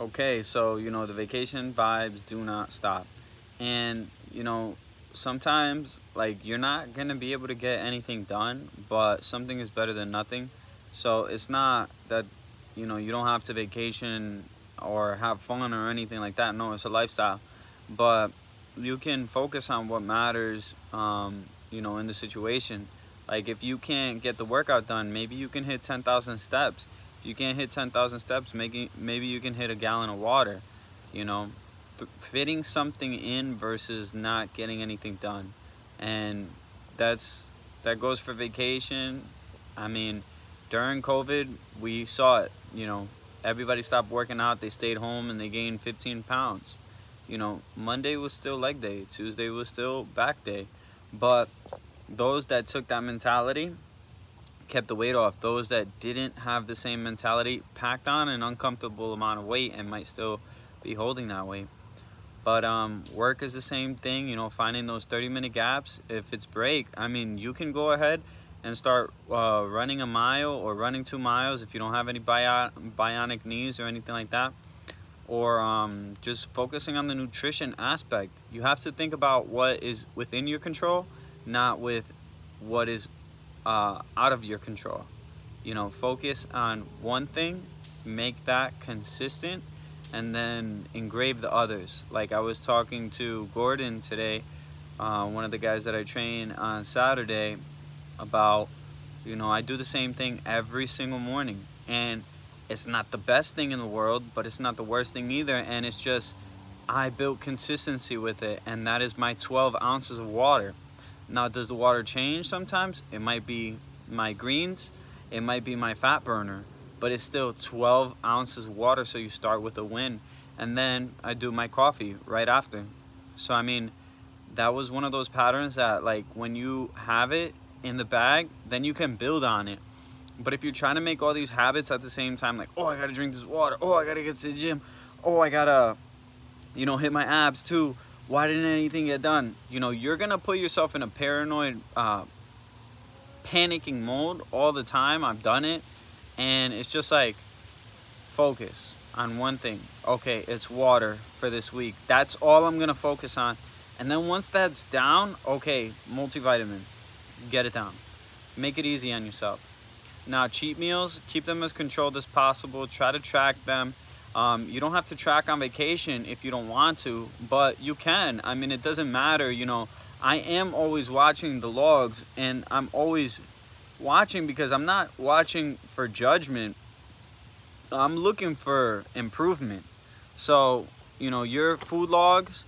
okay, so, you know, the vacation vibes do not stop. And, you know, sometimes, like, you're not to be able to get anything done, but something is better than nothing. So it's not that, you know, you don't have to vacation or have fun or anything like that. No, it's a lifestyle. But you can focus on what matters, um, you know, in the situation. Like if you can't get the workout done, maybe you can hit 10,000 steps. You can't hit 10,000 steps, maybe, maybe you can hit a gallon of water, you know. Fitting something in versus not getting anything done. And that's that goes for vacation. I mean, during COVID, we saw it, you know, everybody stopped working out, they stayed home and they gained 15 pounds. You know, Monday was still leg day, Tuesday was still back day. But those that took that mentality kept the weight off. Those that didn't have the same mentality packed on an uncomfortable amount of weight and might still be holding that weight. But um, work is the same thing, you know, finding those 30 minute gaps. If it's break, I mean, you can go ahead and start uh, running a mile or running two miles if you don't have any bio bionic knees or anything like that. Or um, just focusing on the nutrition aspect. You have to think about what is within your control not with what is uh, out of your control. You know, focus on one thing, make that consistent, and then engrave the others. Like I was talking to Gordon today, uh, one of the guys that I train on Saturday, about, you know, I do the same thing every single morning. And it's not the best thing in the world, but it's not the worst thing either. And it's just, I built consistency with it. And that is my 12 ounces of water. Now, does the water change sometimes? It might be my greens, it might be my fat burner, but it's still 12 ounces of water, so you start with a win. And then I do my coffee right after. So, I mean, that was one of those patterns that, like, when you have it in the bag, then you can build on it. But if you're trying to make all these habits at the same time, like, oh, I gotta drink this water, oh, I gotta get to the gym, oh, I gotta, you know, hit my abs too, why didn't anything get done? You know, you're gonna put yourself in a paranoid, uh, panicking mode all the time. I've done it, and it's just like focus on one thing. Okay, it's water for this week. That's all I'm gonna focus on. And then once that's down, okay, multivitamin, get it down. Make it easy on yourself. Now, cheat meals, keep them as controlled as possible. Try to track them. Um, you don't have to track on vacation if you don't want to, but you can. I mean, it doesn't matter, you know. I am always watching the logs and I'm always watching because I'm not watching for judgment. I'm looking for improvement. So, you know, your food logs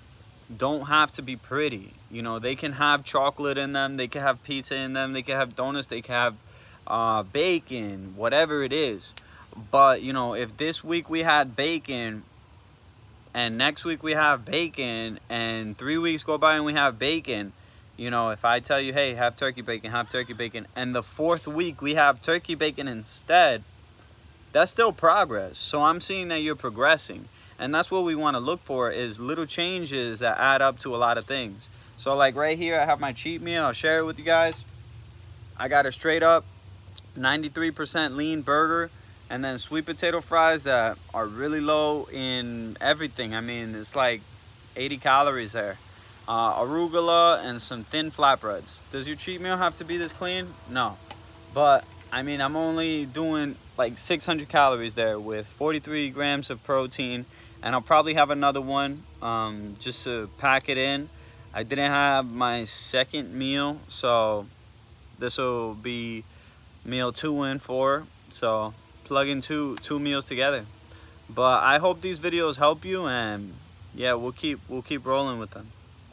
don't have to be pretty. You know, they can have chocolate in them, they can have pizza in them, they can have donuts, they can have uh, bacon, whatever it is. But, you know, if this week we had bacon and next week we have bacon and three weeks go by and we have bacon, you know, if I tell you, hey, have turkey bacon, have turkey bacon, and the fourth week we have turkey bacon instead, that's still progress. So I'm seeing that you're progressing. And that's what we want to look for is little changes that add up to a lot of things. So like right here, I have my cheat meal. I'll share it with you guys. I got a straight up 93% lean burger and then sweet potato fries that are really low in everything. I mean, it's like 80 calories there. Uh, arugula and some thin flatbreads. Does your cheat meal have to be this clean? No. But, I mean, I'm only doing like 600 calories there with 43 grams of protein. And I'll probably have another one um, just to pack it in. I didn't have my second meal, so this will be meal two and four. So plugging two two meals together. But i hope these videos help you and yeah we'll keep we'll keep rolling with them